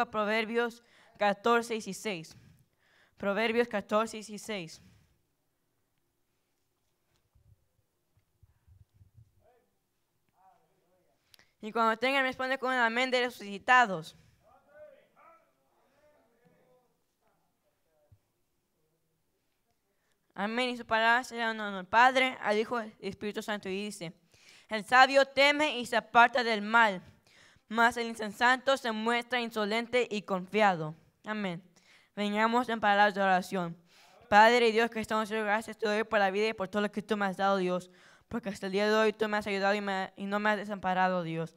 a Proverbios 14 y 16. Proverbios 14 y 16. Y cuando tengan, responde con el amén de resucitados. Amén. Y su palabra será en el Padre, al Hijo y Espíritu Santo. Y dice, el sabio teme y se aparta del mal, mas el insensato se muestra insolente y confiado. Amén. Vengamos en palabras de oración. Padre y Dios que estamos en gracias te doy por la vida y por todo lo que tú me has dado, Dios. Porque hasta el día de hoy tú me has ayudado y, no me has desamparado, Dios.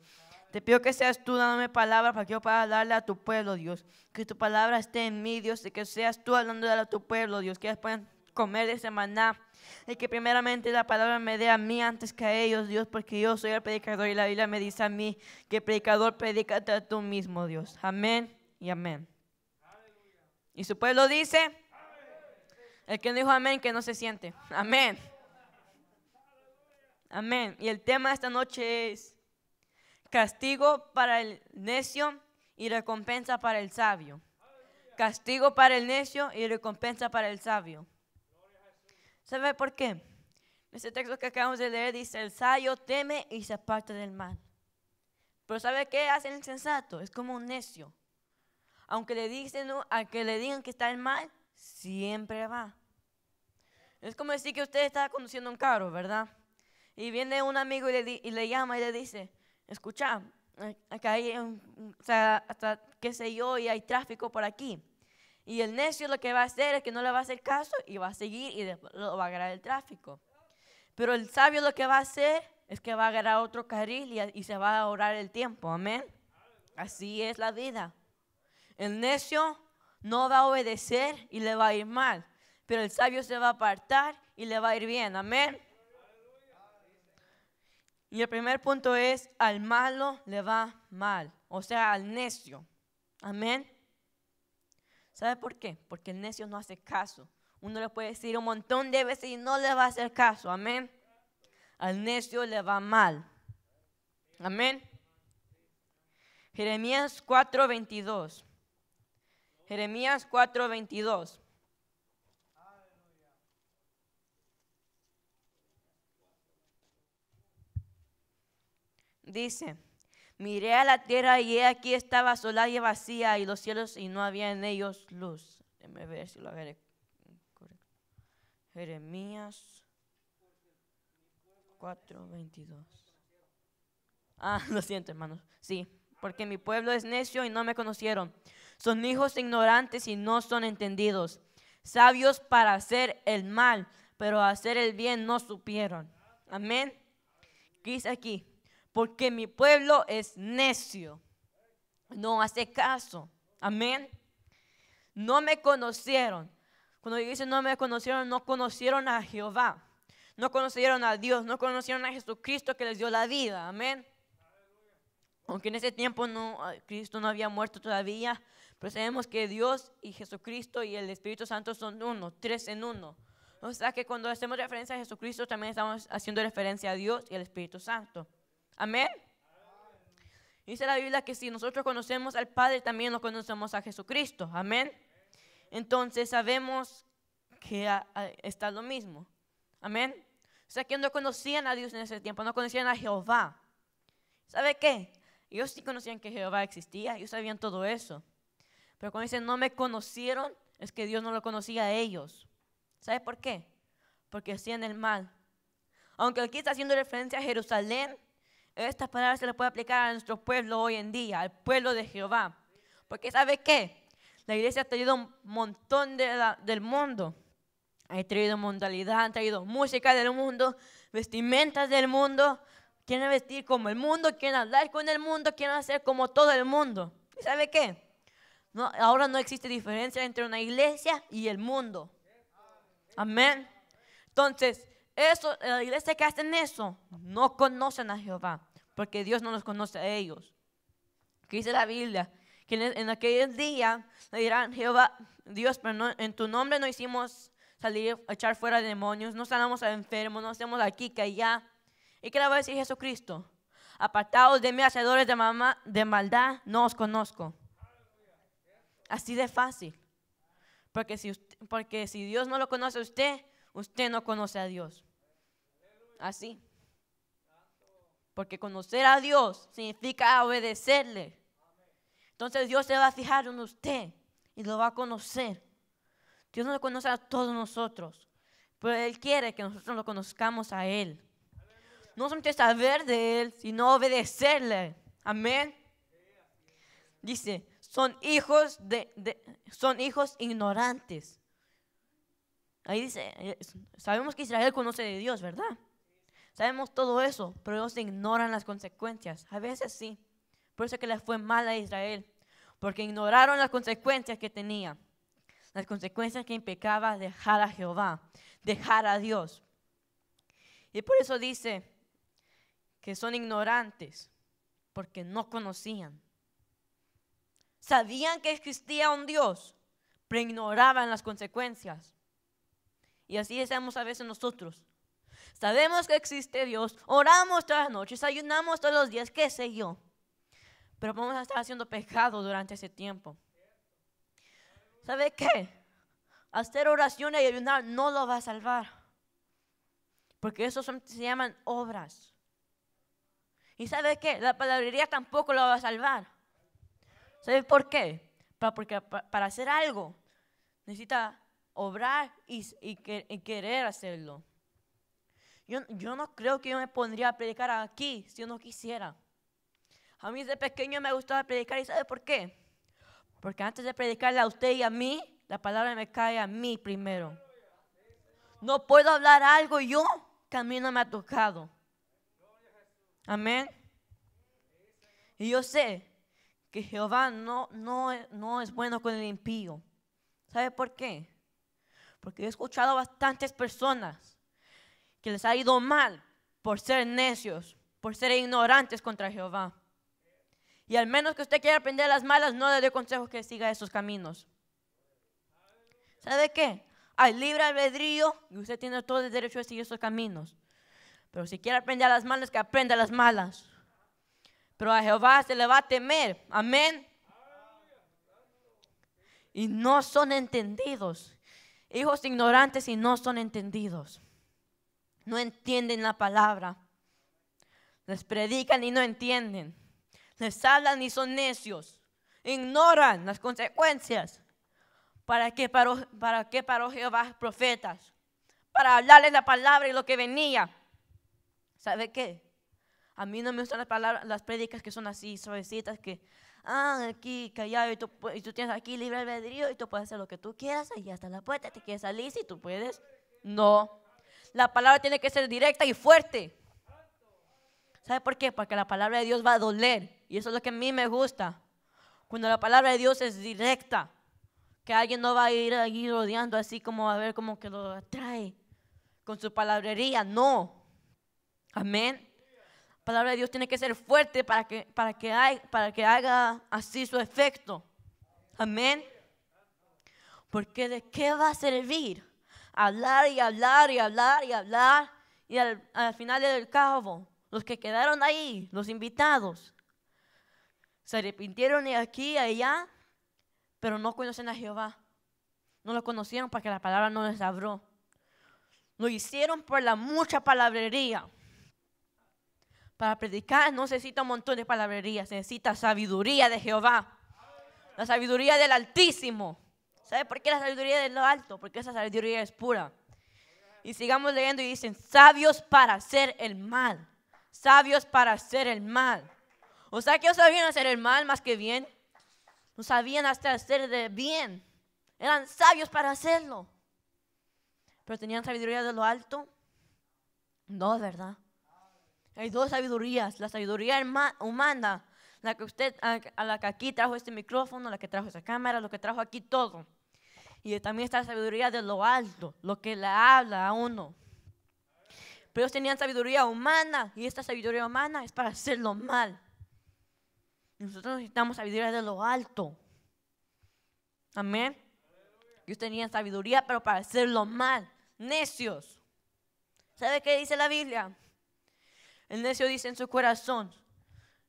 Te pido que seas tú dándome palabras para que yo pueda darle a tu pueblo, Dios. Que tu palabra esté en mí, Dios. Y que seas tú hablando a tu pueblo, Dios. Que ellos puedan comer de ese maná. Y que primeramente la palabra me dé a mí antes que a ellos, Dios. Porque yo soy el predicador y la Biblia me dice a mí que el predicador predícate a tú mismo, Dios. Amén y amén. Y su pueblo dice, el que no dijo amén, que no se siente. Amén. Amén. Y el tema de esta noche es castigo para el necio y recompensa para el sabio. Castigo para el necio y recompensa para el sabio. ¿Sabe por qué? Este texto que acabamos de leer dice, el sabio teme y se aparta del mal. Pero ¿sabe qué hace el insensato? Es como un necio. Aunque le, dicen, a que le digan que está en mal, siempre va. Es como decir que usted está conduciendo un carro, ¿verdad? Y viene un amigo y le, y le llama y le dice, escucha, acá hay, o sea, hasta qué sé yo, y hay tráfico por aquí. Y el necio lo que va a hacer es que no le va a hacer caso y va a seguir y lo va a agarrar el tráfico. Pero el sabio lo que va a hacer es que va a agarrar otro carril y, y se va a ahorrar el tiempo. Amén. Así es la vida. El necio no va a obedecer y le va a ir mal. Pero el sabio se va a apartar y le va a ir bien. Amén. Y el primer punto es, al malo le va mal. O sea, al necio. Amén. ¿Sabe por qué? Porque el necio no hace caso. Uno le puede decir un montón de veces y no le va a hacer caso. Amén. Al necio le va mal. Amén. Jeremías 4:22. Jeremías 4:22. Dice, miré a la tierra y he aquí estaba sola y vacía y los cielos y no había en ellos luz. Déjame ver si lo Jeremías 4:22. Ah, lo siento, hermanos. Sí, porque mi pueblo es necio y no me conocieron. Son hijos ignorantes y no son entendidos. Sabios para hacer el mal, pero hacer el bien no supieron. Amén. ¿Qué aquí? Porque mi pueblo es necio, no hace caso. Amén. No me conocieron. Cuando dice no me conocieron, no conocieron a Jehová. No conocieron a Dios, no conocieron a Jesucristo que les dio la vida. Amén. Aunque en ese tiempo no, Cristo no había muerto todavía, pero sabemos que Dios y Jesucristo y el Espíritu Santo son uno, tres en uno. O sea que cuando hacemos referencia a Jesucristo también estamos haciendo referencia a Dios y al Espíritu Santo. Amén. Dice la Biblia que si nosotros conocemos al Padre, también lo conocemos a Jesucristo. Amén. Entonces sabemos que está lo mismo. Amén. O sea que no conocían a Dios en ese tiempo, no conocían a Jehová. ¿Sabe qué? Ellos sí conocían que Jehová existía, ellos sabían todo eso. Pero cuando dicen no me conocieron, es que Dios no lo conocía a ellos. ¿Sabe por qué? Porque hacían el mal. Aunque aquí está haciendo referencia a Jerusalén, esta palabra se le puede aplicar a nuestro pueblo hoy en día, al pueblo de Jehová. Porque ¿sabe qué? La iglesia ha traído un montón del mundo. Ha traído modalidad, ha traído música del mundo, vestimentas del mundo. Quieren vestir como el mundo, quieren hablar con el mundo, quieren hacer como todo el mundo. ¿Y sabe qué? Ahora no existe diferencia entre una iglesia y el mundo. Amén. Entonces, eso, la iglesia que hacen eso no conocen a Jehová, porque Dios no los conoce a ellos. ¿Qué dice la Biblia? Que en, aquel día le dirán, Jehová, Dios, pero en tu nombre no hicimos salir, echar fuera demonios, no sanamos a enfermos, no hacemos aquí que allá. ¿Y qué le va a decir Jesucristo? Apartados de mí, hacedores de, mamá, de maldad, no os conozco. Así de fácil. Porque si, porque si Dios no lo conoce a usted, usted no conoce a Dios. Así. Porque conocer a Dios significa obedecerle. Entonces Dios se va a fijar en usted y lo va a conocer. Dios no lo conoce a todos nosotros, pero Él quiere que nosotros lo conozcamos a Él. No solamente saber de Él, sino obedecerle. Amén. Dice, son hijos de, son hijos ignorantes. Ahí dice, eh, sabemos que Israel conoce de Dios, ¿verdad? Sabemos todo eso, pero ellos ignoran las consecuencias. A veces sí. Por eso que les fue mal a Israel, porque ignoraron las consecuencias que tenía. Las consecuencias que implicaba dejar a Jehová, dejar a Dios. Y por eso dice que son ignorantes, porque no conocían. Sabían que existía un Dios, pero ignoraban las consecuencias. Y así hacemos a veces nosotros. Sabemos que existe Dios, oramos todas las noches, ayunamos todos los días, qué sé yo. Pero vamos a estar haciendo pecado durante ese tiempo. ¿Sabe qué? Hacer oración y ayunar no lo va a salvar. Porque eso se llaman obras. ¿Y sabe qué? La palabrería tampoco lo va a salvar. ¿Sabe por qué? porque para hacer algo necesita obrar y, y querer hacerlo. Yo, no creo que yo me pondría a predicar aquí si yo no quisiera. A mí de pequeño me gustaba predicar y ¿sabe por qué? Porque antes de predicarle a usted y a mí, la palabra me cae a mí primero. No puedo hablar algo yo que a mí no me ha tocado. Amén. Y yo sé que Jehová no, no, no es bueno con el impío. ¿Sabe por qué? Porque he escuchado a bastantes personas que les ha ido mal por ser necios, por ser ignorantes contra Jehová. Y al menos que usted quiera aprender las malas, no le doy consejo que siga esos caminos. ¿Sabe qué? Hay libre albedrío y usted tiene todo el derecho de seguir esos caminos. Pero si quiere aprender las malas, que aprenda las malas. Pero a Jehová se le va a temer. Amén. Y no son entendidos. Hijos ignorantes y no son entendidos no entienden la palabra. Les predican y no entienden. Les hablan y son necios. Ignoran las consecuencias. ¿Para qué paró, para qué paró Jehová profetas? Para hablarles la palabra y lo que venía. ¿Sabe qué? A mí no me gustan las palabras, las prédicas que son así, suavecitas, que, ah, aquí callado y tú, y tú tienes aquí libre albedrío y tú puedes hacer lo que tú quieras y hasta la puerta te quieres salir si tú puedes. No la palabra tiene que ser directa y fuerte. ¿Sabe por qué? Porque la palabra de Dios va a doler. Y eso es lo que a mí me gusta. Cuando la palabra de Dios es directa. Que alguien no va a ir ahí rodeando así como a ver como que lo atrae con su palabrería. No. Amén. La palabra de Dios tiene que ser fuerte para que, para que, para que haga así su efecto. Amén. Porque de qué va a servir hablar y hablar y hablar y hablar. Y al, final del cabo, los que quedaron ahí, los invitados, se arrepintieron de aquí y allá, pero no conocen a Jehová. No lo conocieron porque la palabra no les habló. Lo hicieron por la mucha palabrería. Para predicar no necesita un montón de palabrería, se necesita sabiduría de Jehová. La sabiduría del Altísimo. ¿Sabe por qué la sabiduría de lo alto? Porque esa sabiduría es pura. Y sigamos leyendo y dicen, sabios para hacer el mal. Sabios para hacer el mal. O sea que ellos sabían hacer el mal más que bien. No sabían hasta hacer de bien. Eran sabios para hacerlo. Pero tenían sabiduría de lo alto. No, ¿verdad? Hay dos sabidurías. La sabiduría humana, la que usted, a la que aquí trajo este micrófono, la que trajo esa cámara, lo que trajo aquí todo. Y también está la sabiduría de lo alto, lo que le habla a uno. Pero ellos tenían sabiduría humana y esta sabiduría humana es para hacerlo mal. Nosotros necesitamos sabiduría de lo alto. Amén. Ellos tenían sabiduría, pero para hacerlo mal. Necios. ¿Sabe qué dice la Biblia? El necio dice en su corazón,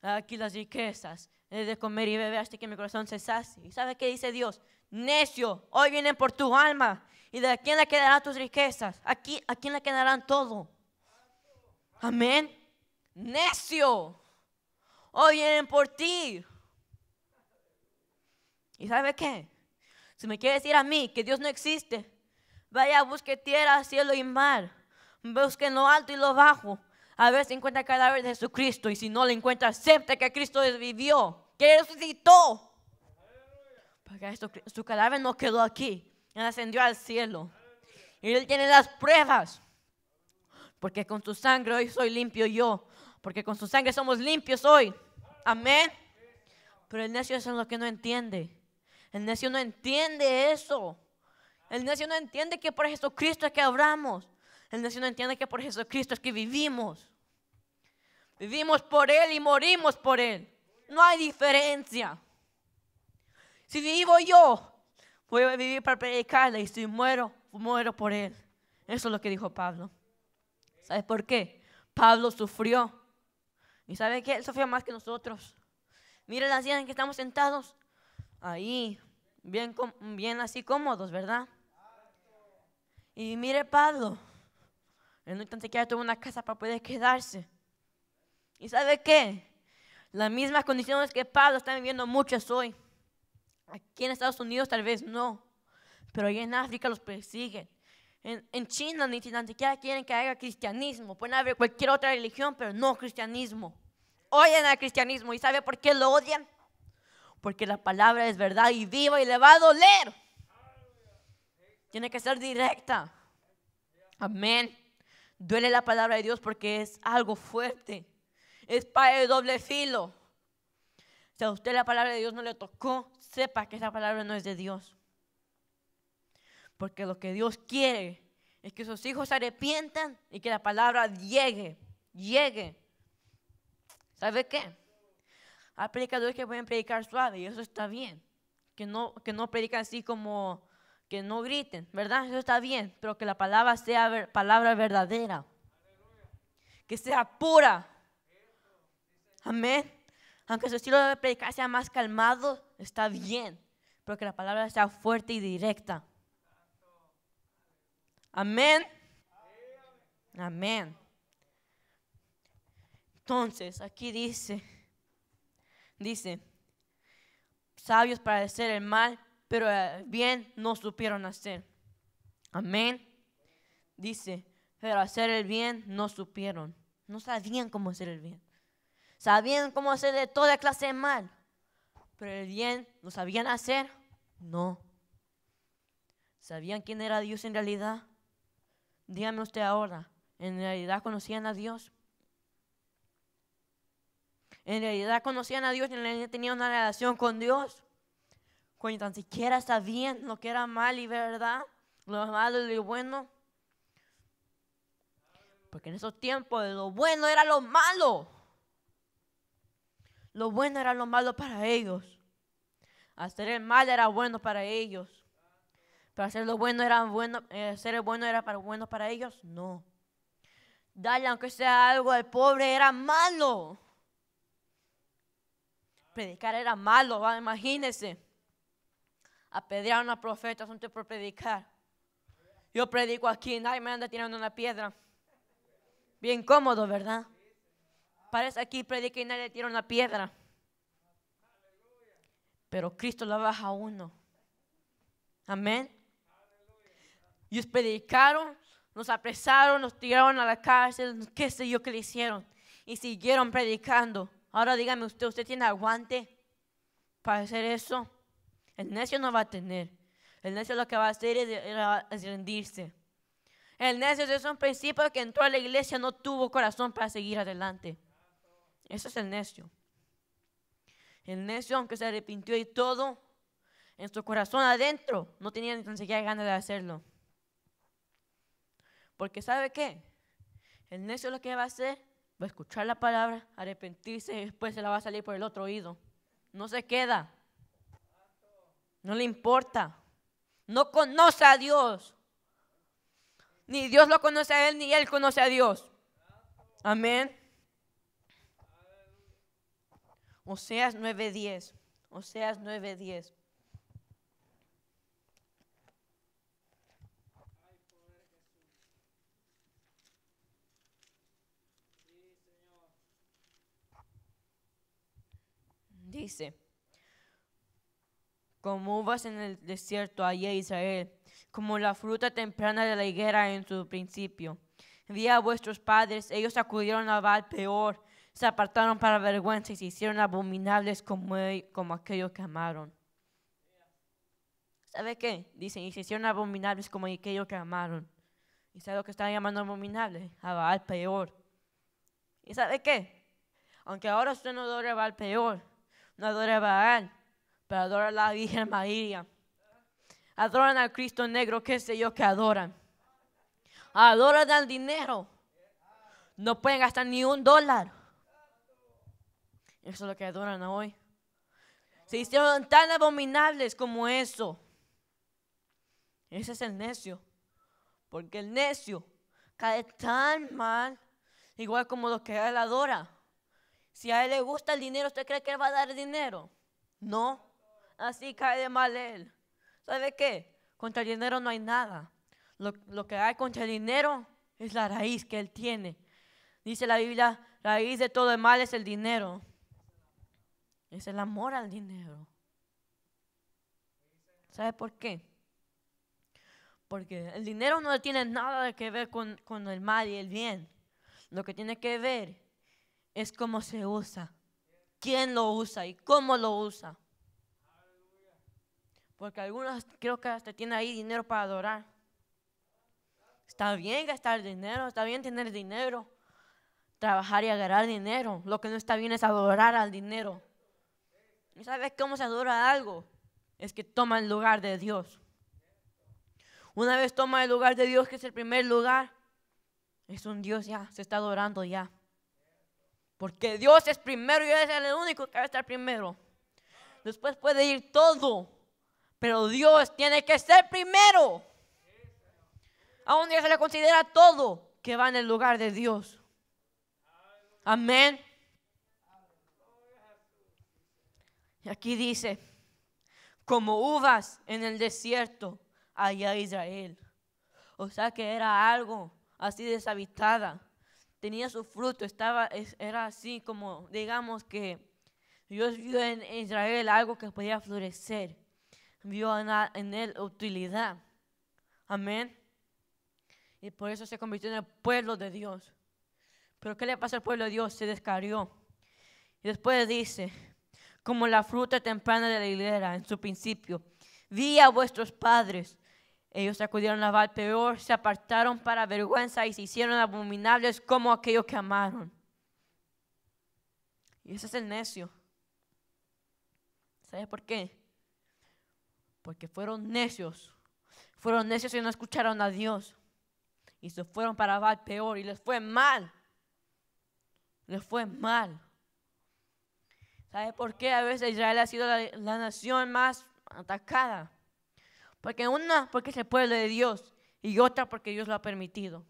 aquí las riquezas, He de comer y beber hasta que mi corazón se sacie. ¿Y sabe qué dice Dios? Necio, hoy vienen por tu alma. ¿Y de quién le quedarán tus riquezas? Aquí, ¿A quién le quedarán todo? Amén. Necio, hoy vienen por ti. ¿Y sabe qué? Si me quiere decir a mí que Dios no existe, vaya, busque tierra, cielo y mar. Busque lo alto y lo bajo. A ver si encuentra el cadáver de Jesucristo. Y si no lo encuentra, acepte que Cristo vivió, que resucitó. Porque su cadáver no quedó aquí. Él ascendió al cielo. Y Él tiene las pruebas. Porque con su sangre hoy soy limpio yo. Porque con su sangre somos limpios hoy. Amén. Pero el necio es lo que no entiende. El necio no entiende eso. El necio no entiende que por Jesucristo es que hablamos. El necio no entiende que por Jesucristo es que vivimos. Vivimos por Él y morimos por Él. No hay diferencia. Si vivo yo, voy a vivir para predicarle. Y si muero, muero por Él. Eso es lo que dijo Pablo. ¿Sabes por qué? Pablo sufrió. ¿Y sabe qué? Él sufrió más que nosotros. Mira la silla en que estamos sentados ahí, bien, bien así cómodos, ¿verdad? Y mire Pablo, él no tan siquiera tuvo una casa para poder quedarse. ¿Y sabe qué? Las mismas condiciones que Pablo están viviendo muchos hoy. Aquí en Estados Unidos tal vez no, pero ahí en África los persiguen. En, China ni siquiera quieren que haya cristianismo. Pueden haber cualquier otra religión, pero no cristianismo. Odian al cristianismo. ¿Y sabe por qué lo odian? porque la palabra es verdad y viva y le va a doler. Tiene que ser directa. Amén. Duele la palabra de Dios porque es algo fuerte. Es para el doble filo. Si a usted la palabra de Dios no le tocó, sepa que esa palabra no es de Dios. Porque lo que Dios quiere es que sus hijos se arrepientan y que la palabra llegue, llegue. ¿Sabe qué? Hay predicadores que pueden predicar suave y eso está bien. Que no, que no predican así como que no griten, ¿verdad? Eso está bien, pero que la palabra sea palabra verdadera. Que sea pura. Amén. Aunque su estilo de predicar sea más calmado, está bien, pero que la palabra sea fuerte y directa. Amén. Amén. Entonces, aquí dice, dice, sabios para hacer el mal, pero el bien no supieron hacer. Amén. Dice, pero hacer el bien no supieron. No sabían cómo hacer el bien. Sabían cómo hacer de toda clase de mal. Pero el bien, ¿lo sabían hacer? No. ¿Sabían quién era Dios en realidad? Dígame usted ahora, ¿en realidad conocían a Dios? en realidad conocían a Dios y realidad tenían una relación con Dios. Cuando tan siquiera sabían lo que era mal y verdad, lo malo y lo bueno. Porque en esos tiempos lo bueno era lo malo. Lo bueno era lo malo para ellos. Hacer el mal era bueno para ellos. Pero hacer lo bueno era bueno, eh, hacer el bueno era para bueno para ellos, no. Darle aunque sea algo al pobre era malo predicar era malo, ¿va? imagínense. Apedrearon a profetas antes por predicar. Yo predico aquí, nadie me anda tirando una piedra. Bien cómodo, ¿verdad? Parece aquí predica y nadie tira una piedra. Pero Cristo la baja a uno. Amén. Ellos predicaron, nos apresaron, nos tiraron a la cárcel, qué sé yo qué le hicieron. Y siguieron predicando. Ahora dígame usted, ¿usted tiene aguante para hacer eso? El necio no va a tener. El necio lo que va a hacer es, rendirse. El necio es un principio que entró a la iglesia, no tuvo corazón para seguir adelante. Eso es el necio. El necio, aunque se arrepintió y todo, en su corazón adentro no tenía ni siquiera ganas de hacerlo. Porque ¿sabe qué? El necio lo que va a hacer va a escuchar la palabra, arrepentirse y después se la va a salir por el otro oído. No se queda. No le importa. No conoce a Dios. Ni Dios lo conoce a él, ni él conoce a Dios. Amén. Oseas 9:10. Oseas 9:10. Dice, como uvas en el desierto allá Israel, como la fruta temprana de la higuera en su principio. Vi a vuestros padres, ellos acudieron a Baal peor, se apartaron para vergüenza y se hicieron abominables como, como aquellos que amaron. ¿Sabe qué? Dicen, y se hicieron abominables como aquellos que amaron. ¿Y sabe lo que están llamando abominable? A peor. ¿Y sabe qué? Aunque ahora usted no adora a peor, no adora a Baal, pero adora a la Virgen María. Adoran al Cristo negro, qué sé yo que adoran. Adoran al dinero. No pueden gastar ni un dólar. Eso es lo que adoran hoy. Se hicieron tan abominables como eso. Ese es el necio. Porque el necio cae tan mal, igual como lo que él adora. Si a él le gusta el dinero, ¿usted cree que él va a dar dinero? No. Así cae de mal él. ¿Sabe qué? Contra el dinero no hay nada. Lo, lo, que hay contra el dinero es la raíz que él tiene. Dice la Biblia, raíz de todo el mal es el dinero. Es el amor al dinero. ¿Sabe por qué? Porque el dinero no tiene nada que ver con, con el mal y el bien. Lo que tiene que ver es cómo se usa, quién lo usa y cómo lo usa. Porque algunos creo que hasta tienen ahí dinero para adorar. Está bien gastar dinero, está bien tener dinero, trabajar y agarrar dinero. Lo que no está bien es adorar al dinero. ¿Y sabes cómo se adora algo? Es que toma el lugar de Dios. Una vez toma el lugar de Dios, que es el primer lugar, es un Dios ya, se está adorando ya. Porque Dios es primero y es el único que va a estar primero. Después puede ir todo, pero Dios tiene que ser primero. Aún ya se le considera todo que va en el lugar de Dios. Amén. Y aquí dice, como uvas en el desierto, allá Israel. O sea que era algo así deshabitada. Tenía su fruto, estaba, era así como, digamos que Dios vio en Israel algo que podía florecer. Vio en, él utilidad. Amén. Y por eso se convirtió en el pueblo de Dios. Pero ¿qué le pasa al pueblo de Dios? Se descarrió. Y después dice, como la fruta temprana de la higuera en su principio. Vi a vuestros padres. Ellos acudieron a Baal peor, se apartaron para vergüenza y se hicieron abominables como aquellos que amaron. Y ese es el necio. ¿Sabe por qué? Porque fueron necios. Fueron necios y no escucharon a Dios. Y se fueron para Baal peor y les fue mal. Les fue mal. ¿Sabe por qué a veces Israel ha sido la, nación más atacada? Porque una, porque es el pueblo de Dios y otra porque Dios lo ha permitido.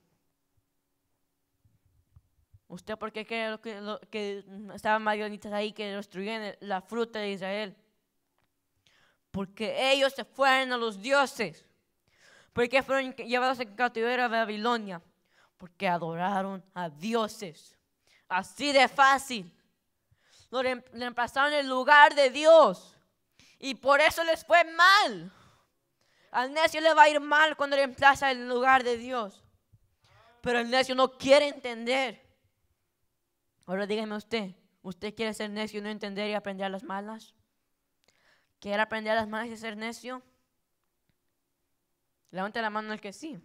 ¿Usted por qué cree que, que estaban marionitas ahí que destruían la fruta de Israel? Porque ellos se fueron a los dioses. Porque fueron llevados en cautiverio a Babilonia. Porque adoraron a dioses. Así de fácil lo reemplazaron en el lugar de Dios. Y por eso les fue mal. Al necio le va a ir mal cuando reemplaza el lugar de Dios. Pero el necio no quiere entender. Ahora dígame usted, ¿usted quiere ser necio y no entender y aprender a las malas? ¿Quiere aprender a las malas y ser necio? Levante la mano el que sí.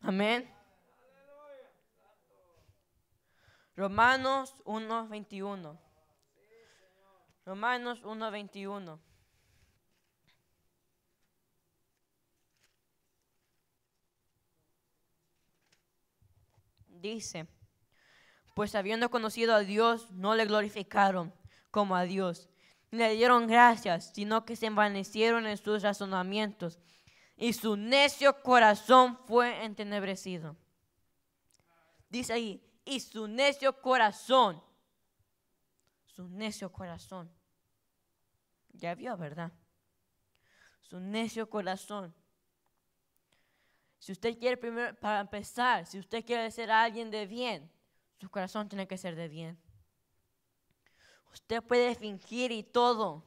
Amén. Romanos 1.21. Romanos 1.21. Dice, pues habiendo conocido a Dios, no le glorificaron como a Dios, ni le dieron gracias, sino que se envanecieron en sus razonamientos, y su necio corazón fue entenebrecido. Dice ahí, y su necio corazón su necio corazón. Ya vio, ¿verdad? Su necio corazón. Si usted quiere primero, para empezar, si usted quiere ser alguien de bien, su corazón tiene que ser de bien. Usted puede fingir y todo.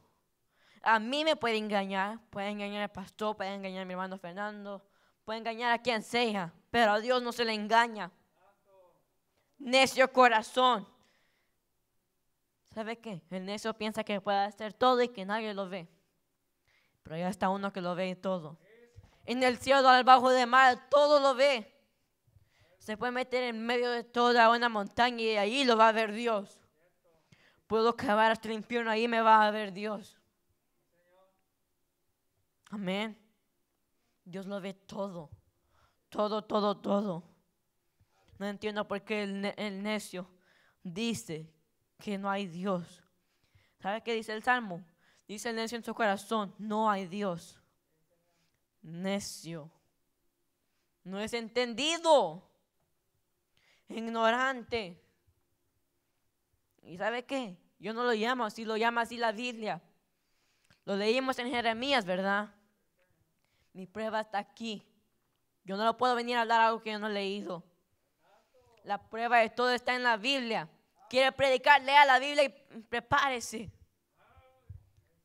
A mí me puede engañar, puede engañar al pastor, puede engañar a mi hermano Fernando, puede engañar a quien sea, pero a Dios no se le engaña. Necio corazón. ¿Sabe qué? El necio piensa que puede hacer todo y que nadie lo ve. Pero ya está uno que lo ve todo. En el cielo, al bajo de mar, todo lo ve. Se puede meter en medio de toda una montaña y ahí lo va a ver Dios. Puedo cavar hasta el infierno, ahí me va a ver Dios. Amén. Dios lo ve todo. Todo, todo, todo. No entiendo por qué el, necio dice que no hay Dios. ¿Sabe qué dice el Salmo? Dice el necio en su corazón, no hay Dios. Necio. No es entendido. Ignorante. ¿Y sabe qué? Yo no lo llamo así, lo llama así la Biblia. Lo leímos en Jeremías, ¿verdad? Mi prueba está aquí. Yo no lo puedo venir a hablar algo que yo no he leído. La prueba de todo está en la Biblia. Quiere predicar, lea la Biblia y prepárese.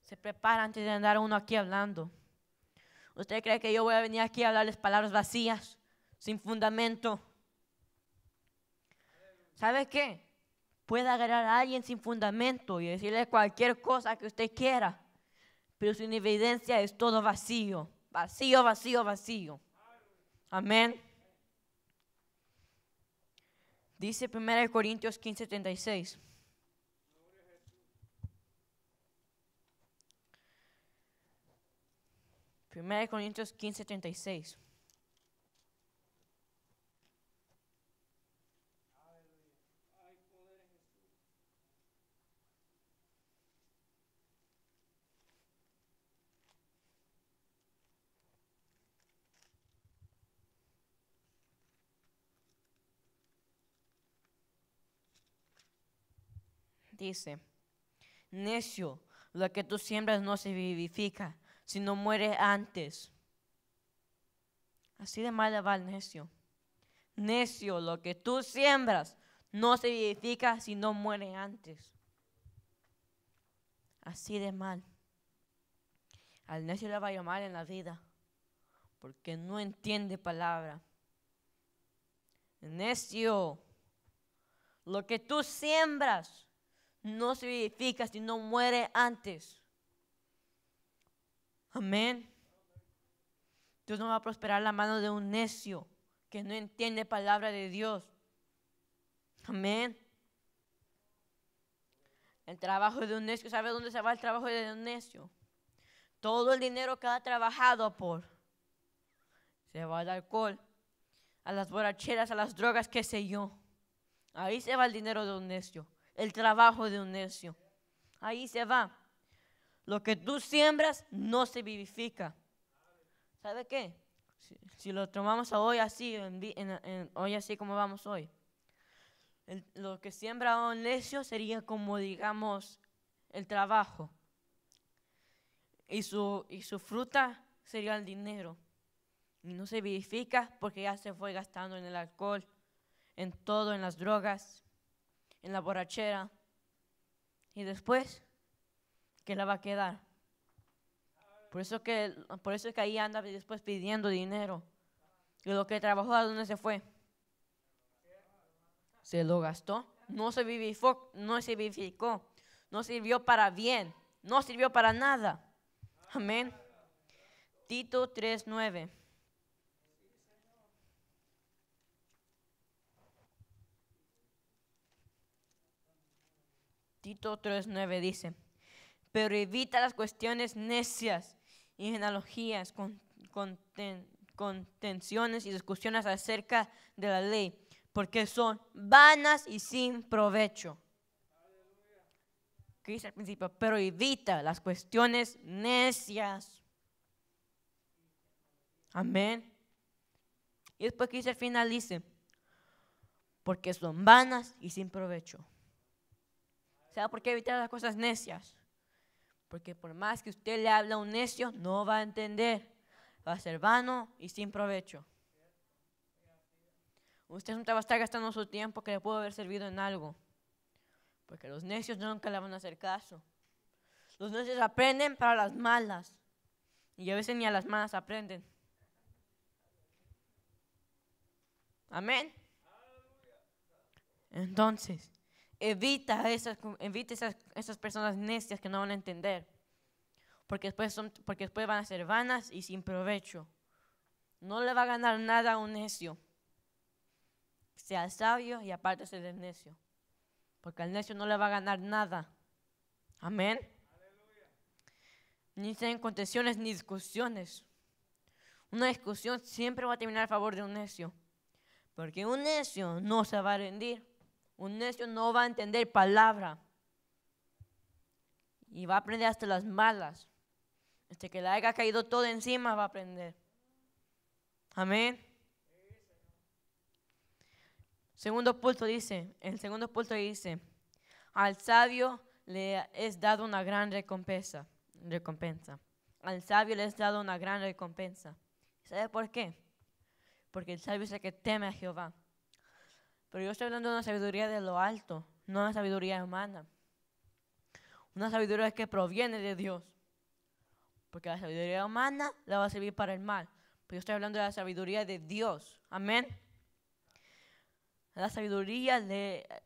Se prepara antes de andar uno aquí hablando. ¿Usted cree que yo voy a venir aquí a hablarles palabras vacías, sin fundamento? ¿Sabe qué? Puede agarrar a alguien sin fundamento y decirle cualquier cosa que usted quiera, pero sin evidencia es todo vacío, vacío, vacío, vacío. Amén. Dice 1 Corintios 15, 36. Primera Corintios 15, 36. Dice, necio, lo que tú siembras no se vivifica, sino muere antes. Así de mal va el necio. Necio, lo que tú siembras no se vivifica, sino muere antes. Así de mal. Al necio le va a mal en la vida, porque no entiende palabra. Necio, lo que tú siembras no se vivifica si no muere antes. Amén. Dios no va a prosperar la mano de un necio que no entiende palabra de Dios. Amén. El trabajo de un necio, ¿sabe dónde se va el trabajo de un necio? Todo el dinero que ha trabajado por se va al alcohol, a las borracheras, a las drogas, qué sé yo. Ahí se va el dinero de un necio el trabajo de un necio. Ahí se va. Lo que tú siembras no se vivifica. ¿Sabe qué? Si, lo tomamos hoy así, hoy así como vamos hoy, lo que siembra un necio sería como, digamos, el trabajo. Y su, y su fruta sería el dinero. Y no se vivifica porque ya se fue gastando en el alcohol, en todo, en las drogas en la borrachera. Y después, ¿qué le va a quedar? Por eso que, por eso es que ahí anda después pidiendo dinero. Y lo que trabajó, ¿a dónde se fue? Se lo gastó. No se vivificó, no se vivificó. No sirvió para bien. No sirvió para nada. Amén. Tito 3.9. Tito 3.9 dice, pero evita las cuestiones necias y genealogías, con, contenciones y discusiones acerca de la ley, porque son vanas y sin provecho. ¿Qué dice al principio? Pero evita las cuestiones necias. Amén. Y después que dice al final, dice, porque son vanas y sin provecho ¿Sabe por qué evitar las cosas necias? Porque por más que usted le hable a un necio, no va a entender. Va a ser vano y sin provecho. Usted nunca va a estar gastando su tiempo que le pudo haber servido en algo. Porque los necios nunca le van a hacer caso. Los necios aprenden para las malas. Y a veces ni a las malas aprenden. Amén. Entonces, evita, esas, evita esas, esas personas necias que no van a entender. Porque después, son, porque después van a ser vanas y sin provecho. No le va a ganar nada a un necio. Sea sabio y apártese del necio. Porque al necio no le va a ganar nada. Amén. Ni sean contenciones ni discusiones. Una discusión siempre va a terminar a favor de un necio. Porque un necio no se va a rendir. Un necio no va a entender palabra. Y va a aprender hasta las malas. Hasta que le haya caído todo encima va a aprender. Amén. Segundo punto dice, el segundo punto dice, al sabio le es dado una gran recompensa, recompensa. Al sabio le es dado una gran recompensa. ¿Sabe por qué? Porque el sabio es el que teme a Jehová. Pero yo estoy hablando de una sabiduría de lo alto, no una sabiduría humana. Una sabiduría que proviene de Dios. Porque la sabiduría humana la va a servir para el mal. Pero yo estoy hablando de la sabiduría de Dios. Amén. La sabiduría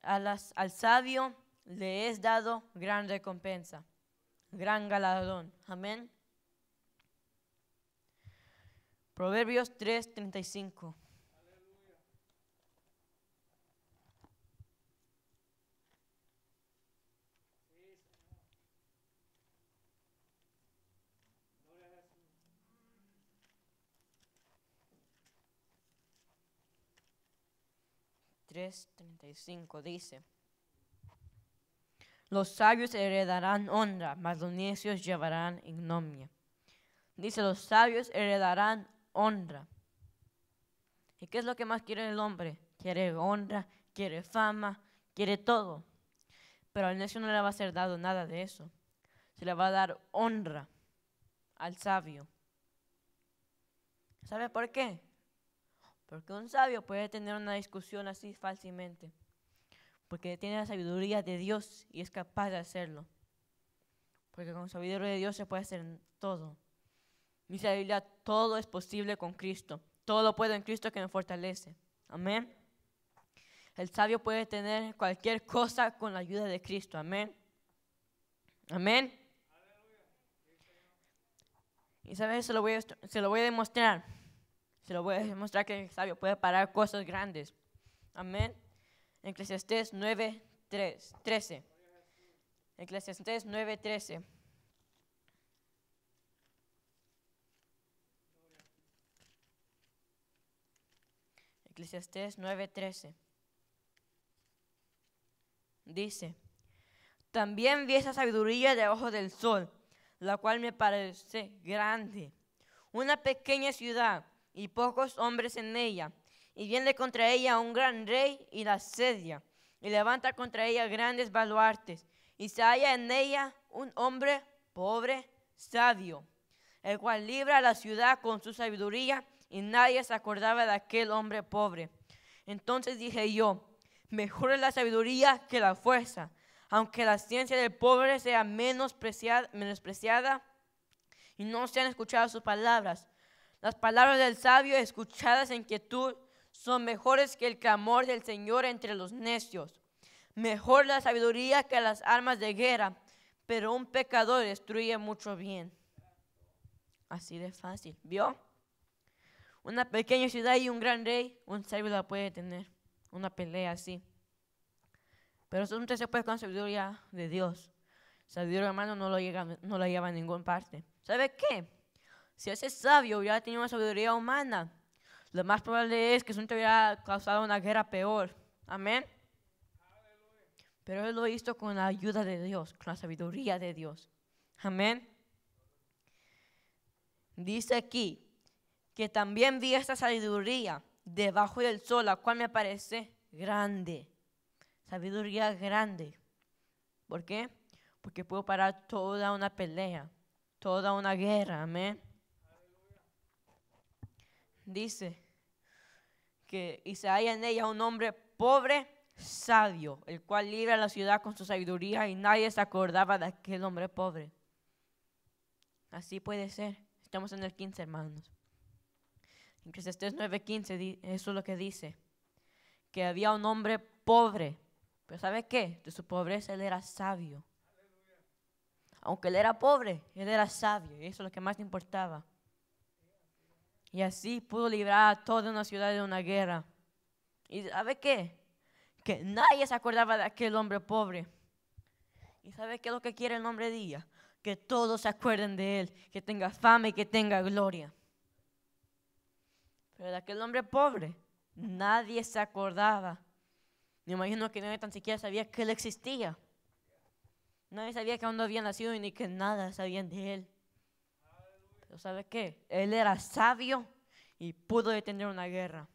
al sabio le es dado gran recompensa, gran galardón. Amén. Proverbios 3:35. 3:35 dice, los sabios heredarán honra, mas los necios llevarán ignominia. Dice, los sabios heredarán honra. ¿Y qué es lo que más quiere el hombre? Quiere honra, quiere fama, quiere todo. Pero al necio no le va a ser dado nada de eso. Se le va a dar honra al sabio. ¿Sabe por qué? Porque un sabio puede tener una discusión así fácilmente. Porque tiene la sabiduría de Dios y es capaz de hacerlo. Porque con sabiduría de Dios se puede hacer todo. Mi sabiduría, todo es posible con Cristo. Todo lo puedo en Cristo que me fortalece. Amén. El sabio puede tener cualquier cosa con la ayuda de Cristo. Amén. Amén. Y sabes, se se lo voy a demostrar. Se lo voy a demostrar que el sabio puede parar cosas grandes. Amén. Eclesiastés 9, 3, 13. Eclesiastés 9, 13. Eclesiastés 9, 13. Dice, también vi esa sabiduría debajo del sol, la cual me parece grande. Una pequeña ciudad y pocos hombres en ella. Y viene contra ella un gran rey y la asedia, y levanta contra ella grandes baluartes. Y se halla en ella un hombre pobre, sabio, el cual libra la ciudad con su sabiduría, y nadie se acordaba de aquel hombre pobre. Entonces dije yo, mejor es la sabiduría que la fuerza, aunque la ciencia del pobre sea menospreciada, menospreciada y no sean escuchadas sus palabras. Las palabras del sabio escuchadas en quietud son mejores que el clamor del Señor entre los necios. Mejor la sabiduría que las armas de guerra, pero un pecador destruye mucho bien. Así de fácil, ¿vio? Una pequeña ciudad y un gran rey, un sabio la puede tener. Una pelea así. Pero eso no se puede con sabiduría de Dios. Sabiduría hermano no lo, llega, no la lleva a ninguna parte. ¿Sabe qué? Si ese sabio hubiera tenido una sabiduría humana, lo más probable es que eso hubiera causado una guerra peor. Amén. Pero él lo hizo con la ayuda de Dios, con la sabiduría de Dios. Amén. Dice aquí que también vi esta sabiduría debajo del sol, la cual me parece grande. Sabiduría grande. ¿Por qué? Porque pudo parar toda una pelea, toda una guerra, amén. Dice que y se halla en ella un hombre pobre, sabio, el cual libra la ciudad con su sabiduría y nadie se acordaba de aquel hombre pobre. Así puede ser. Estamos en el 15, hermanos. En Eclesiastés 9:15, eso es lo que dice. Que había un hombre pobre. Pero ¿sabe qué? De su pobreza él era sabio. Aunque él era pobre, él era sabio. Y eso es lo que más le importaba. Y así pudo librar a toda una ciudad de una guerra. ¿Y sabe qué? Que nadie se acordaba de aquel hombre pobre. ¿Y sabe qué es lo que quiere el hombre día? Que todos se acuerden de él, que tenga fama y que tenga gloria. Pero de aquel hombre pobre, nadie se acordaba. Me imagino que nadie tan siquiera sabía que él existía. Nadie sabía que aún había nacido ni que nada sabían de él. ¿Sabe qué? Él era sabio y pudo detener una guerra.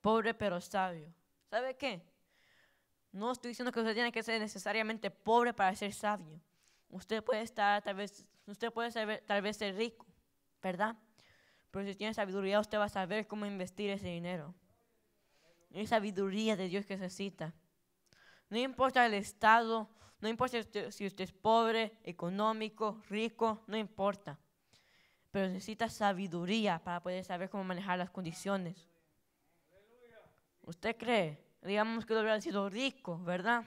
Pobre pero sabio. ¿Sabe qué? No estoy diciendo que usted tiene que ser necesariamente pobre para ser sabio. Usted puede estar, tal vez, usted puede saber, tal vez ser rico, ¿verdad? Pero si tiene sabiduría, usted va a saber cómo investir ese dinero. Es sabiduría de Dios que necesita. No importa el estado, no importa si usted, es pobre, económico, rico, no importa. Pero necesita sabiduría para poder saber cómo manejar las condiciones. ¿Usted cree? Digamos que él hubiera sido rico, ¿verdad?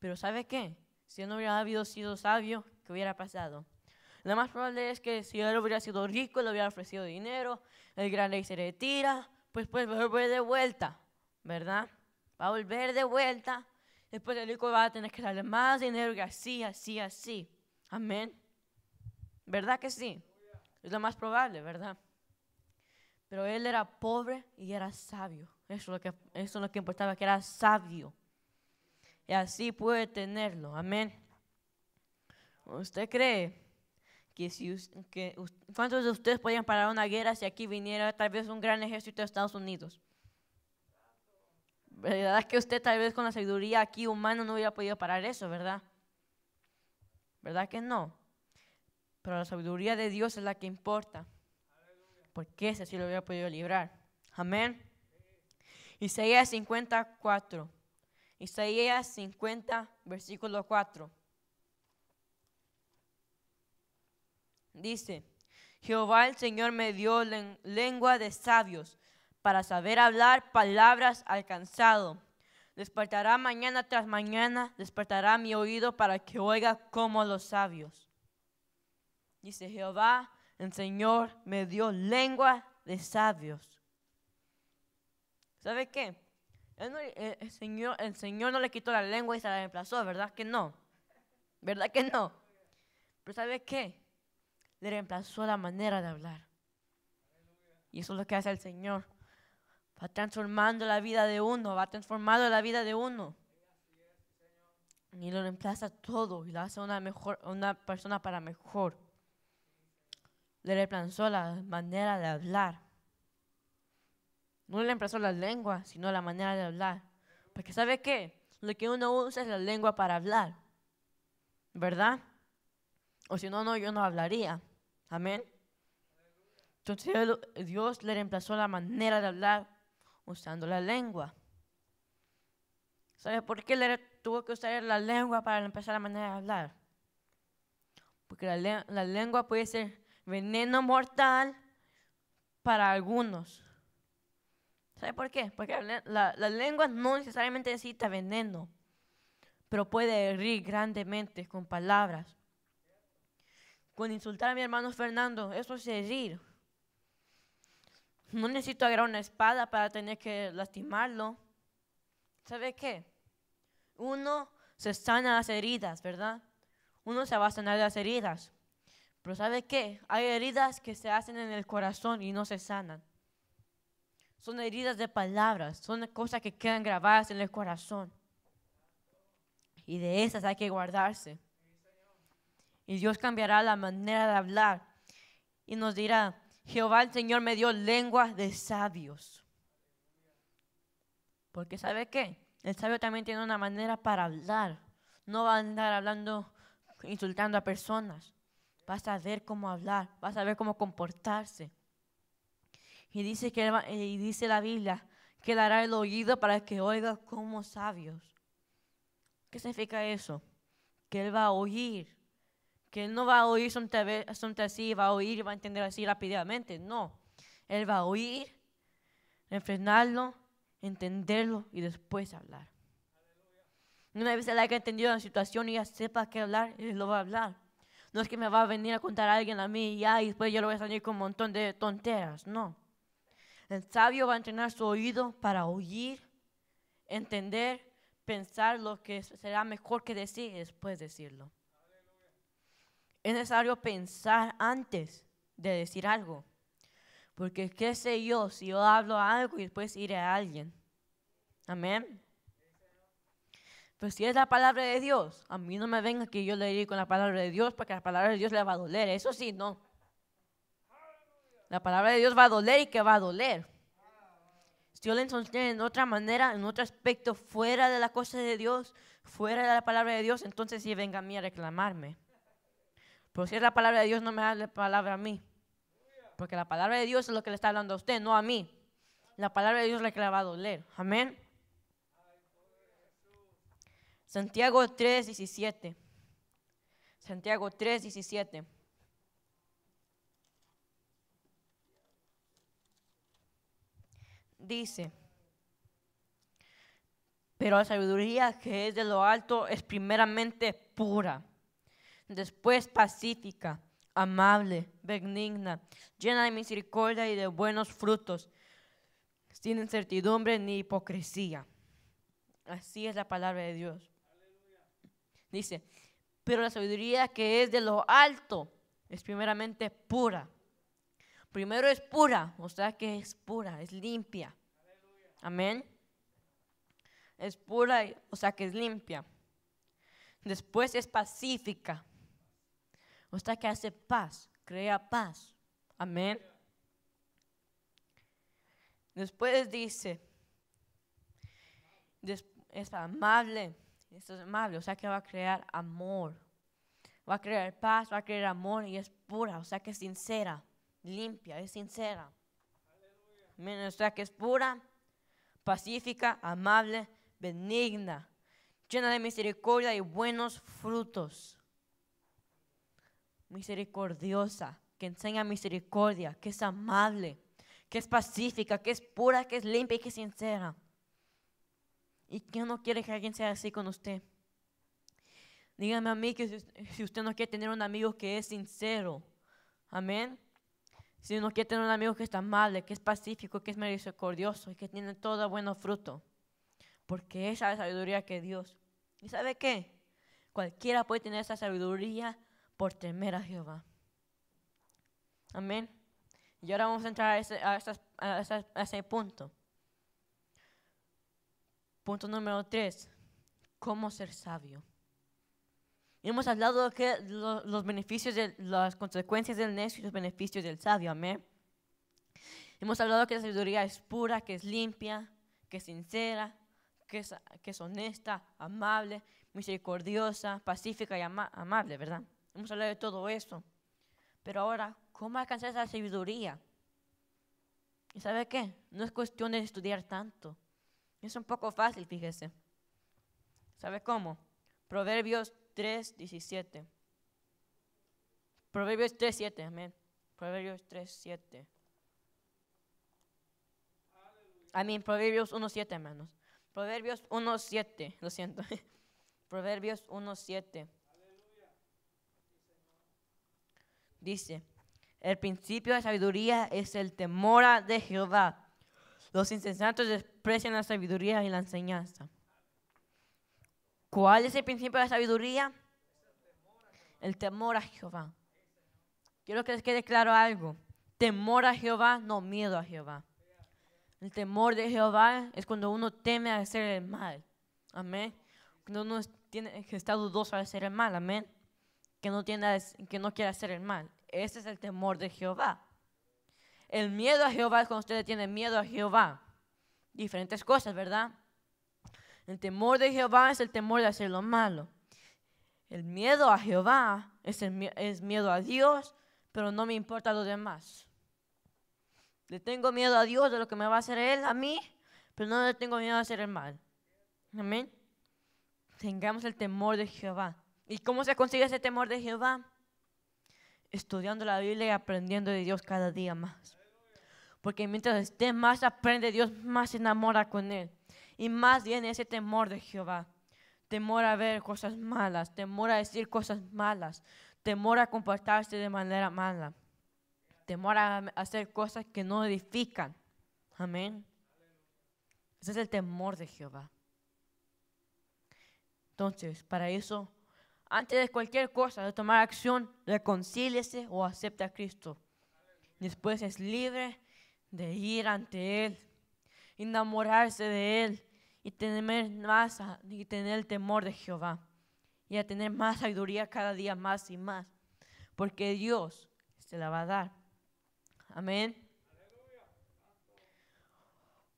Pero ¿sabe qué? Si él no hubiera sido sabio, ¿qué hubiera pasado? Lo más probable es que si él hubiera sido rico, le hubiera ofrecido dinero, el gran rey se retira, pues pues volver de vuelta, ¿verdad? Va a volver de vuelta, después el rico va a tener que darle más dinero y así, así, así. Amén. ¿Verdad que sí? Es lo más probable, ¿verdad? Pero él era pobre y era sabio. Eso es lo que, eso es lo que importaba, que era sabio. Y así puede tenerlo. Amén. ¿Usted cree que si que, ¿cuántos de ustedes podrían parar una guerra si aquí viniera tal vez un gran ejército de Estados Unidos? ¿Verdad que usted tal vez con la sabiduría aquí humana no hubiera podido parar eso, verdad? ¿Verdad que no? Pero la sabiduría de Dios es la que importa. Porque ese sí lo hubiera podido librar. Amén. Isaías 54. Isaías 50, versículo 4. Dice, Jehová el Señor me dio lengua de sabios para saber hablar palabras alcanzado. Despertará mañana tras mañana, despertará mi oído para que oiga como los sabios. Dice Jehová, el Señor me dio lengua de sabios. ¿Sabe qué? Eh, el, Señor, no le quitó la lengua y se la reemplazó, ¿verdad que no? ¿Verdad que no? Pero ¿sabe qué? le reemplazó la manera de hablar. Y eso es lo que hace el Señor. Va transformando la vida de uno, va transformando la vida de uno. Y lo reemplaza todo y lo hace una, mejor, una persona para mejor. Le reemplazó la manera de hablar. No le reemplazó la lengua, sino la manera de hablar. Porque ¿sabe qué? Lo que uno usa es la lengua para hablar. ¿Verdad? O si no, no, yo no hablaría. Amén. Entonces Dios le reemplazó la manera de hablar usando la lengua. ¿Sabe por qué le tuvo que usar la lengua para empezar la manera de hablar? Porque la, lengua puede ser veneno mortal para algunos. ¿Sabe por qué? Porque la, la, lengua no necesariamente necesita veneno, pero puede herir grandemente con palabras con insultar a mi hermano Fernando, eso es herir. No necesito agarrar una espada para tener que lastimarlo. ¿Sabe qué? Uno se sana las heridas, ¿verdad? Uno se va a sanar las heridas. Pero ¿sabe qué? Hay heridas que se hacen en el corazón y no se sanan. Son heridas de palabras, son cosas que quedan grabadas en el corazón. Y de esas hay que guardarse. Y Dios cambiará la manera de hablar. Y nos dirá, Jehová el Señor me dio lengua de sabios. Porque ¿sabe qué? el sabio también tiene una manera para hablar. No va a andar hablando, insultando a personas. Va a saber cómo hablar, va a saber cómo comportarse. Y dice, que y dice la Biblia que le hará el oído para que oiga como sabios. ¿Qué significa eso? Que él va a oír. Que él no va a oír solamente así, va a oír y va a entender así rápidamente. No. Él va a oír, enfrenarlo, entenderlo y después hablar. Una vez él haya entendido la situación y ya sepa qué hablar, él lo va a hablar. No es que me va a venir a contar a alguien a mí ya y después yo lo voy a salir con un montón de tonteras. No. El sabio va a entrenar su oído para oír, entender, pensar lo que será mejor que decir y después decirlo. Es necesario pensar antes de decir algo. Porque qué sé yo si yo hablo algo y después iré a alguien. Amén. Pues si es la palabra de Dios, a mí no me venga que yo le diga con la palabra de Dios porque la palabra de Dios le va a doler. Eso sí, no. La palabra de Dios va a doler y que va a doler. Si yo le enseñé en otra manera, en otro aspecto, fuera de la cosa de Dios, fuera de la palabra de Dios, entonces sí venga a mí a reclamarme. Pero si es la palabra de Dios, no me da la palabra a mí. Porque la palabra de Dios es lo que le está hablando a usted, no a mí. La palabra de Dios es que le va a doler. Amén. Santiago 3, 17. Santiago 3, 17. dice, pero la sabiduría que es de lo alto es primeramente pura, después pacífica, amable, benigna, llena de misericordia y de buenos frutos, sin incertidumbre ni hipocresía. Así es la palabra de Dios. Dice, pero la sabiduría que es de lo alto es primeramente pura Primero es pura, o sea que es pura, es limpia. Amén. Es pura, o sea que es limpia. Después es pacífica, o sea que hace paz, crea paz. Amén. Después dice, es amable, esto es amable, o sea que va a crear amor. Va a crear paz, va a crear amor y es pura, o sea que es sincera limpia, es sincera. Amén. O sea que es pura, pacífica, amable, benigna, llena de misericordia y buenos frutos. Misericordiosa, que enseña misericordia, que es amable, que es pacífica, que es pura, que es limpia y que es sincera. ¿Y quién no quiere que alguien sea así con usted? Dígame a mí que si usted no quiere tener un amigo que es sincero, amén. Si uno quiere tener un amigo que es amable, que es pacífico, que es misericordioso y que tiene todo bueno fruto. Porque esa es la sabiduría que Dios. ¿Y sabe qué? Cualquiera puede tener esa sabiduría por temer a Jehová. Amén. Y ahora vamos a entrar a ese, a ese punto. Punto número tres. ¿Cómo ser sabio? Hemos hablado de los, beneficios, de las consecuencias del necio y los beneficios del sabio. Amén. Hemos hablado que la sabiduría es pura, que es limpia, que es sincera, que que es honesta, amable, misericordiosa, pacífica y amable, ¿verdad? Hemos hablado de todo eso. Pero ahora, ¿cómo alcanzar esa sabiduría? ¿Y sabe qué? No es cuestión de estudiar tanto. Es un poco fácil, fíjese. ¿Sabe cómo? Proverbios 3, 17. Proverbios 3, 7, amén. Proverbios 3, 7. Amén, Proverbios 1, 7, hermanos. Proverbios 1, 7, lo siento. Proverbios 1, 7. Dice, el principio de sabiduría es el temor de Jehová. Los insensatos desprecian la sabiduría y la enseñanza. ¿Cuál es el principio de la sabiduría? El temor a Jehová. Quiero que les quede claro algo. Temor a Jehová, no miedo a Jehová. El temor de Jehová es cuando uno teme hacer el mal. Amén. Cuando uno tiene, está dudoso de hacer el mal. Amén. Que no, tiene, que no quiere hacer el mal. Ese es el temor de Jehová. El miedo a Jehová es cuando usted tiene miedo a Jehová. Diferentes cosas, ¿verdad? El temor de Jehová es el temor de hacer lo malo. El miedo a Jehová es, es miedo a Dios, pero no me importa lo demás. Le tengo miedo a Dios de lo que me va a hacer Él a mí, pero no le tengo miedo a hacer el mal. Amén. Tengamos el temor de Jehová. ¿Y cómo se consigue ese temor de Jehová? Estudiando la Biblia y aprendiendo de Dios cada día más. Porque mientras esté más aprende Dios, más se enamora con Él. Y más viene ese temor de Jehová. Temor a ver cosas malas, temor a decir cosas malas, temor a comportarse de manera mala, temor a hacer cosas que no edifican. Amén. Ese es el temor de Jehová. Entonces, para eso, antes de cualquier cosa, de tomar acción, reconcíliese o acepte a Cristo. Después es libre de ir ante Él, enamorarse de Él y tener más y tener el temor de Jehová y a tener más sabiduría cada día más y más, porque Dios se la va a dar. Amén.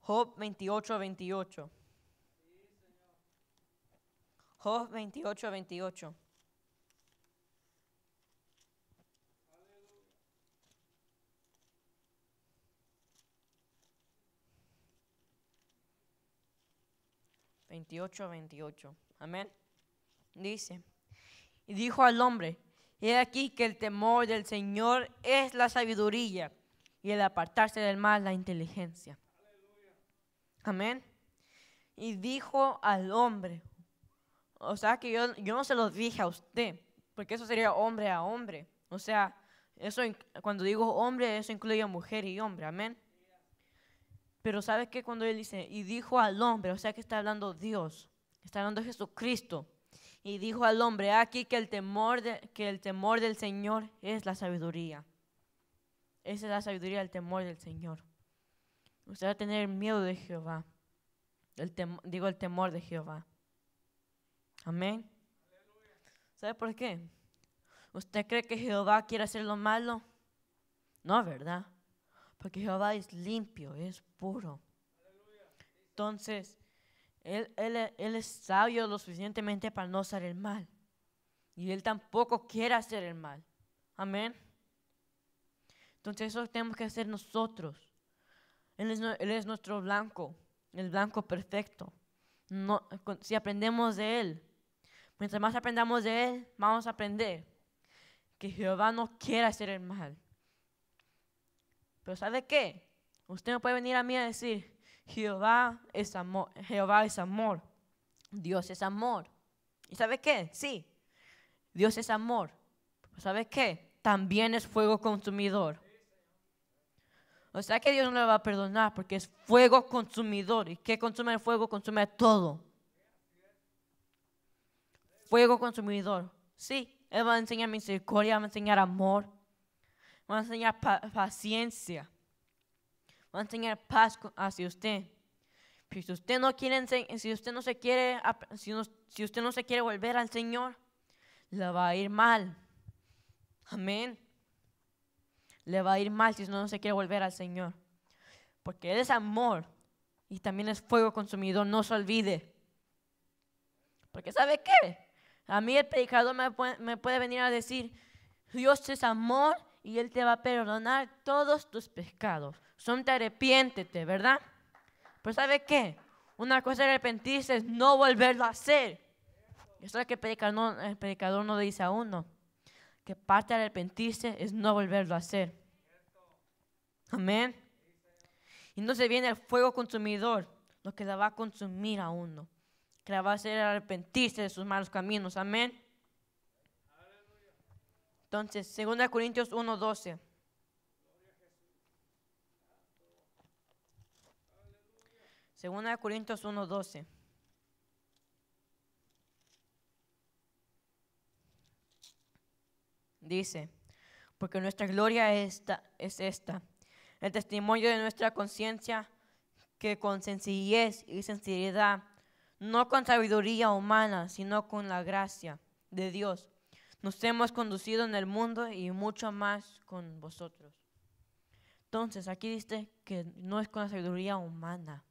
Job 28, 28. Job 28, 28. Veintiocho, veintiocho. Amén. Dice, y dijo al hombre, he aquí que el temor del Señor es la sabiduría y el apartarse del mal la inteligencia. Amén. Y dijo al hombre, o sea que yo, yo no se lo dije a usted, porque eso sería hombre a hombre. O sea, eso cuando digo hombre, eso incluye a mujer y hombre, amén. Pero ¿sabe qué? Cuando él dice, y dijo al hombre, o sea que está hablando Dios, está hablando Jesucristo. Y dijo al hombre, aquí que el temor, de, que el temor del Señor es la sabiduría. Esa es la sabiduría, el temor del Señor. Usted va a tener miedo de Jehová. Digo el temor de Jehová. Amén. ¿Sabe por qué? ¿Usted cree que Jehová quiere hacer lo malo? No, ¿verdad? Porque Jehová es limpio, es puro. Entonces, él, él, es sabio lo suficientemente para no hacer el mal. Y Él tampoco quiere hacer el mal. Amén. Entonces eso tenemos que hacer nosotros. Él es, él es nuestro blanco, el blanco perfecto. No, si aprendemos de Él, Mientras más aprendamos de Él, vamos a aprender que Jehová no quiere hacer el mal. Pero ¿sabe qué? Usted no puede venir a mí a decir, Jehová es amor, Jehová es amor, Dios es amor. ¿Y sabe qué? Sí, Dios es amor. Pero ¿sabe qué? También es fuego consumidor. O sea que Dios no le va a perdonar porque es fuego consumidor. ¿Y qué consume el fuego? Consume todo fuego consumidor. Sí, Él va a enseñar misericordia, va a enseñar amor, va a enseñar paciencia, va a enseñar paz hacia usted. Pero si usted no quiere, si usted no se quiere, si, usted no se quiere volver al Señor, le va a ir mal. Amén. Le va a ir mal si no se quiere volver al Señor. Porque Él es amor y también es fuego consumidor, no se olvide. Porque ¿sabe qué? A mí el predicador me puede, venir a decir, Dios es amor y Él te va a perdonar todos tus pecados. Son te arrepiéntete, ¿verdad? Pero ¿sabe qué? Una cosa de arrepentirse es no volverlo a hacer. Eso es que el predicador, el predicador no dice a uno. Que parte de arrepentirse es no volverlo a hacer. Amén. Y entonces viene el fuego consumidor, lo que la va a consumir a uno que la va a hacer arrepentirse de sus malos caminos. Amén. Entonces, 2 Corintios 1:12. Segunda de Corintios 1:12. Dice, porque nuestra gloria esta, es esta, el testimonio de nuestra conciencia que con sencillez y sinceridad no con sabiduría humana, sino con la gracia de Dios. Nos hemos conducido en el mundo y mucho más con vosotros. Entonces, aquí dice que no es con la sabiduría humana,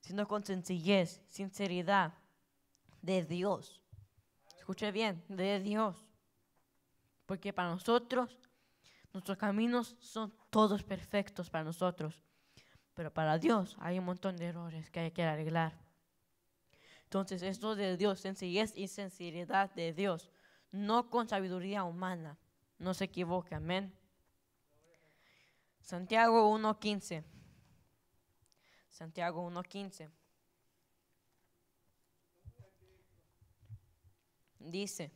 sino con sencillez, sinceridad de Dios. Escuche bien, de Dios. Porque para nosotros, nuestros caminos son todos perfectos para nosotros. Pero para Dios hay un montón de errores que hay que arreglar. Entonces, esto de Dios, sencillez y sinceridad de Dios, no con sabiduría humana. No se equivoque, amén. Santiago 1.15. Santiago 1.15. Dice,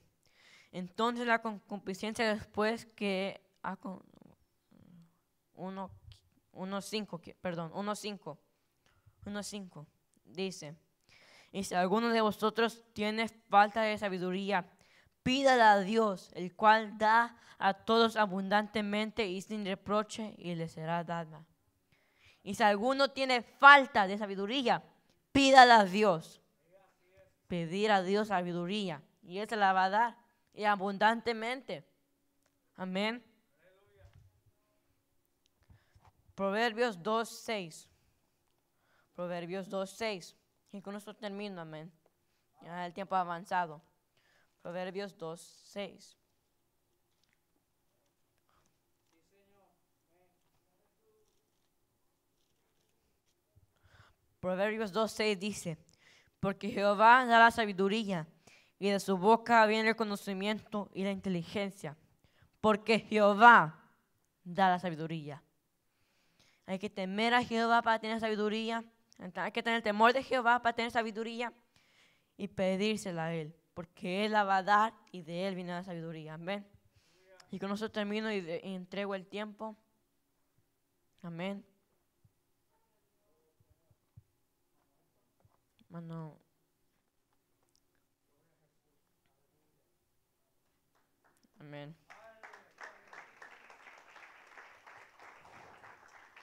entonces la concupiscencia después que... 1.5, perdón, 1.5. 1.5 dice, y si alguno de vosotros tiene falta de sabiduría, pídala a Dios, el cual da a todos abundantemente y sin reproche, y le será dada. Y si alguno tiene falta de sabiduría, pídala a Dios. Pedir a Dios sabiduría, y Él se la va a dar, y abundantemente. Amén. Proverbios 2.6. Proverbios 2.6. Y con esto termino, amén. Ya el tiempo ha avanzado. Proverbios 2, 6. Proverbios 2, 6 dice, porque Jehová da la sabiduría y de su boca viene el conocimiento y la inteligencia. Porque Jehová da la sabiduría. Hay que temer a Jehová para tener sabiduría. Hay que tener temor de Jehová para tener sabiduría y pedírsela a Él, porque Él la va a dar y de Él viene la sabiduría. Amén. Y con eso termino y, entrego el tiempo. Amén. Mano. Amén.